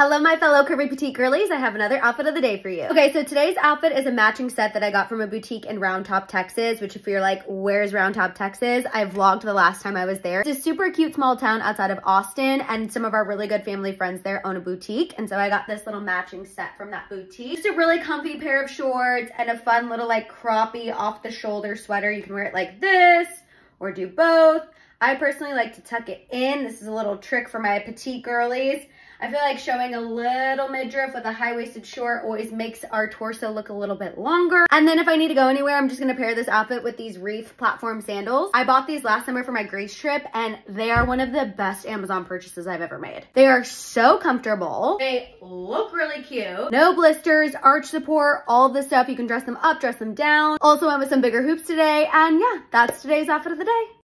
Hello, my fellow curvy petite girlies. I have another outfit of the day for you. Okay, so today's outfit is a matching set that I got from a boutique in Round Top, Texas, which if you're like, where's Round Top, Texas? I vlogged the last time I was there. It's a super cute small town outside of Austin, and some of our really good family friends there own a boutique. And so I got this little matching set from that boutique. Just a really comfy pair of shorts and a fun little like croppy off the shoulder sweater. You can wear it like this or do both. I personally like to tuck it in. This is a little trick for my petite girlies. I feel like showing a little midriff with a high-waisted short always makes our torso look a little bit longer. And then if I need to go anywhere, I'm just gonna pair this outfit with these Reef platform sandals. I bought these last summer for my Greece trip and they are one of the best Amazon purchases I've ever made. They are so comfortable. They look really cute. No blisters, arch support, all the stuff. You can dress them up, dress them down. Also went with some bigger hoops today. And yeah, that's today's outfit of the day.